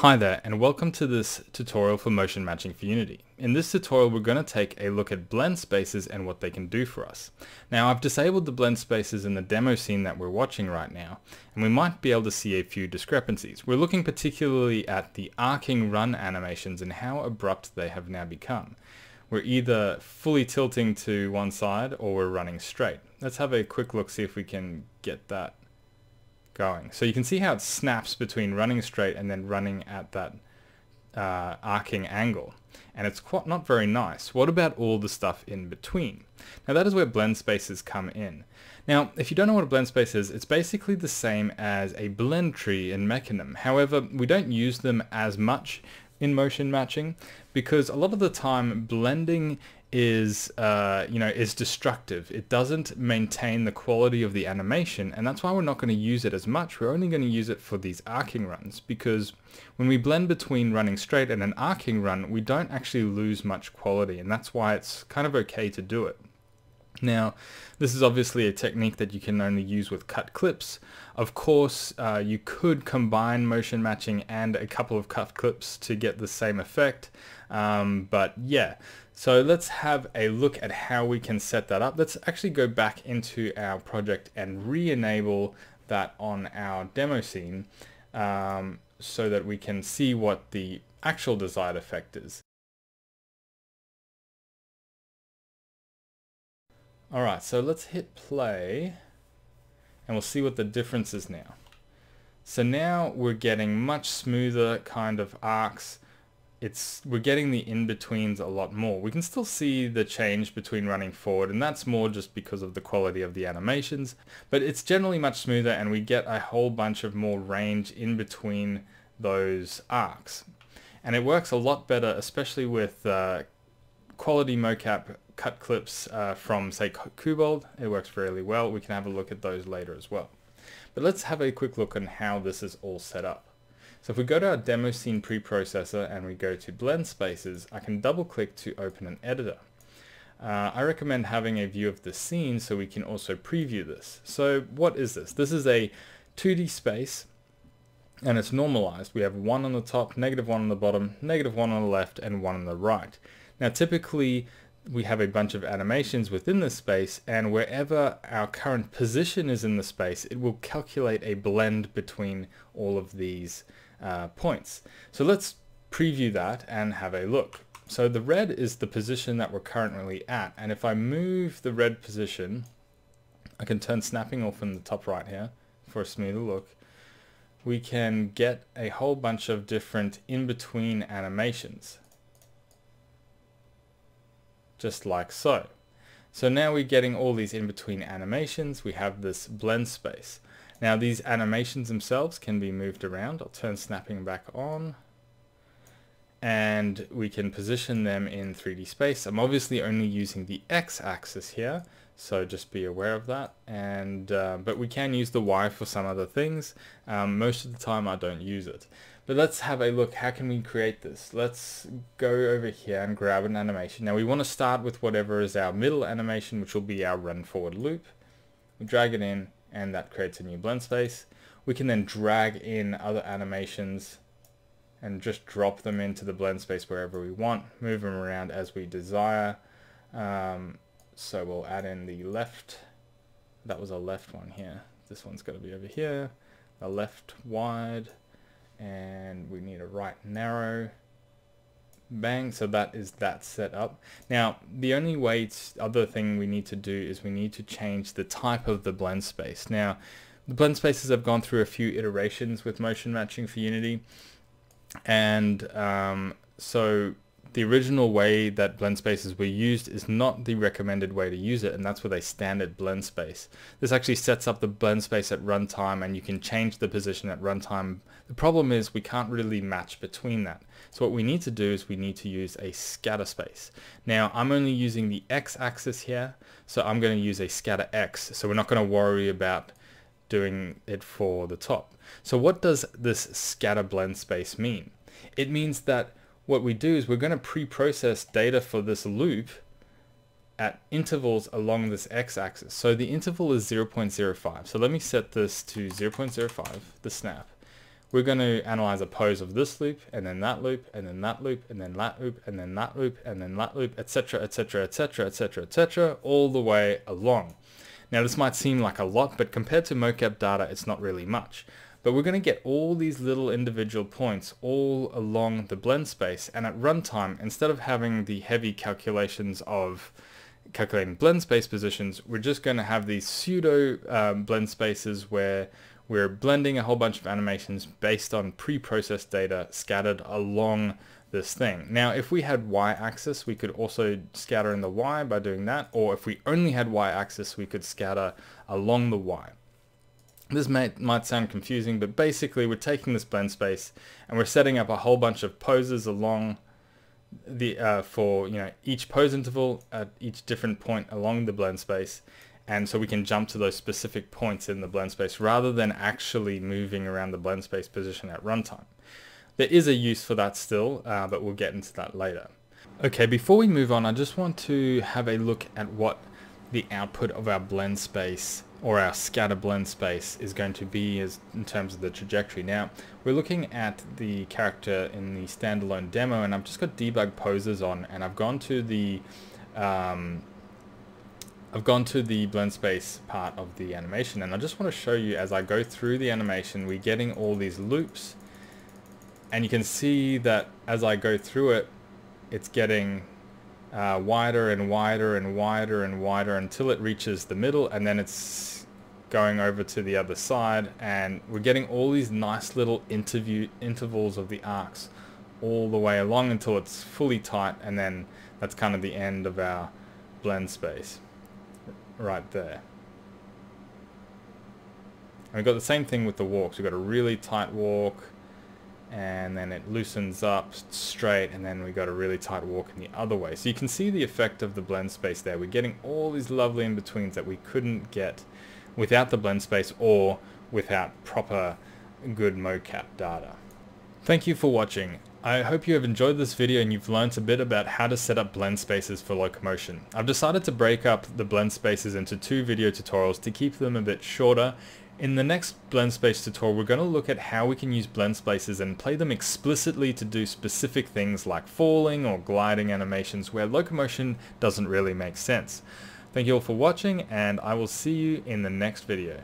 Hi there and welcome to this tutorial for motion matching for Unity. In this tutorial we're going to take a look at blend spaces and what they can do for us. Now I've disabled the blend spaces in the demo scene that we're watching right now and we might be able to see a few discrepancies. We're looking particularly at the arcing run animations and how abrupt they have now become. We're either fully tilting to one side or we're running straight. Let's have a quick look see if we can get that going. So you can see how it snaps between running straight and then running at that uh, arcing angle. And it's quite not very nice. What about all the stuff in between? Now that is where blend spaces come in. Now, if you don't know what a blend space is, it's basically the same as a blend tree in Mecanim. However, we don't use them as much in motion matching because a lot of the time blending is uh, you know is destructive. It doesn't maintain the quality of the animation and that's why we're not going to use it as much. We're only going to use it for these arcing runs because when we blend between running straight and an arcing run we don't actually lose much quality and that's why it's kind of okay to do it. Now, this is obviously a technique that you can only use with cut clips. Of course, uh, you could combine motion matching and a couple of cut clips to get the same effect. Um, but yeah, so let's have a look at how we can set that up. Let's actually go back into our project and re-enable that on our demo scene um, so that we can see what the actual desired effect is. Alright, so let's hit play and we'll see what the difference is now. So now we're getting much smoother kind of arcs. It's We're getting the in-betweens a lot more. We can still see the change between running forward and that's more just because of the quality of the animations. But it's generally much smoother and we get a whole bunch of more range in between those arcs. And it works a lot better, especially with uh, quality mocap cut clips uh, from, say, Kubold. It works really well. We can have a look at those later as well. But let's have a quick look on how this is all set up. So if we go to our demo scene preprocessor and we go to blend spaces, I can double click to open an editor. Uh, I recommend having a view of the scene so we can also preview this. So what is this? This is a 2D space and it's normalized. We have one on the top, negative one on the bottom, negative one on the left, and one on the right. Now typically we have a bunch of animations within the space and wherever our current position is in the space it will calculate a blend between all of these uh, points. So let's preview that and have a look. So the red is the position that we're currently at and if I move the red position I can turn snapping off in the top right here for a smoother look we can get a whole bunch of different in-between animations just like so. So now we're getting all these in-between animations. We have this blend space. Now these animations themselves can be moved around. I'll turn snapping back on and we can position them in 3D space. I'm obviously only using the x-axis here, so just be aware of that. And uh, But we can use the y for some other things. Um, most of the time I don't use it. But let's have a look. How can we create this? Let's go over here and grab an animation. Now we want to start with whatever is our middle animation, which will be our run forward loop. We drag it in and that creates a new blend space. We can then drag in other animations and just drop them into the blend space wherever we want, move them around as we desire. Um, so we'll add in the left, that was a left one here. This one's got to be over here, a left wide, and we need a right narrow bang so that is that set up. Now the only way other thing we need to do is we need to change the type of the blend space. Now the blend spaces have gone through a few iterations with motion matching for unity and um, so the original way that blend spaces were used is not the recommended way to use it and that's with a standard blend space. This actually sets up the blend space at runtime and you can change the position at runtime. The problem is we can't really match between that. So what we need to do is we need to use a scatter space. Now I'm only using the x-axis here so I'm going to use a scatter x so we're not going to worry about doing it for the top. So what does this scatter blend space mean? It means that what we do is we're going to pre-process data for this loop at intervals along this x-axis. So the interval is 0.05. So let me set this to 0.05, the snap. we're going to analyze a pose of this loop and then that loop and then that loop and then that loop and then that loop and then that loop, etc, etc, etc, etc, etc, all the way along. Now this might seem like a lot, but compared to mocap data, it's not really much. But we're going to get all these little individual points all along the blend space. And at runtime, instead of having the heavy calculations of calculating blend space positions, we're just going to have these pseudo um, blend spaces where we're blending a whole bunch of animations based on pre-processed data scattered along this thing. Now, if we had y-axis, we could also scatter in the y by doing that, or if we only had y-axis, we could scatter along the y. This may, might sound confusing, but basically we're taking this blend space and we're setting up a whole bunch of poses along the uh, for you know each pose interval at each different point along the blend space and so we can jump to those specific points in the blend space rather than actually moving around the blend space position at runtime. There is a use for that still, uh, but we'll get into that later. Okay, before we move on, I just want to have a look at what the output of our blend space or our scatter blend space is going to be as in terms of the trajectory. Now, we're looking at the character in the standalone demo, and I've just got debug poses on, and I've gone to the um, I've gone to the blend space part of the animation, and I just want to show you as I go through the animation, we're getting all these loops and you can see that as I go through it it's getting uh, wider and wider and wider and wider until it reaches the middle and then it's going over to the other side and we're getting all these nice little interview intervals of the arcs all the way along until it's fully tight and then that's kind of the end of our blend space right there. And we've got the same thing with the walks. We've got a really tight walk, and then it loosens up straight and then we got a really tight walk in the other way. So you can see the effect of the blend space there. We're getting all these lovely in-betweens that we couldn't get without the blend space or without proper good mocap data. Thank you for watching. I hope you have enjoyed this video and you've learned a bit about how to set up blend spaces for locomotion. I've decided to break up the blend spaces into two video tutorials to keep them a bit shorter in the next blend space tutorial, we're going to look at how we can use blend spaces and play them explicitly to do specific things like falling or gliding animations where locomotion doesn't really make sense. Thank you all for watching and I will see you in the next video.